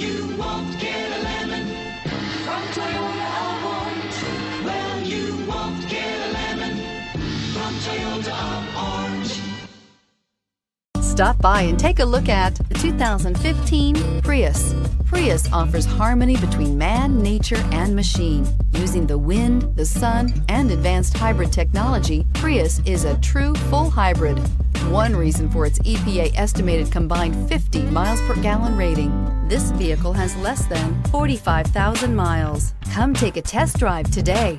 you won't get a lemon from Toyota Well, you won't get a lemon from Toyota Stop by and take a look at the 2015 Prius. Prius offers harmony between man, nature, and machine. Using the wind, the sun, and advanced hybrid technology, Prius is a true full hybrid. One reason for its EPA estimated combined 50 miles per gallon rating. This vehicle has less than 45,000 miles. Come take a test drive today.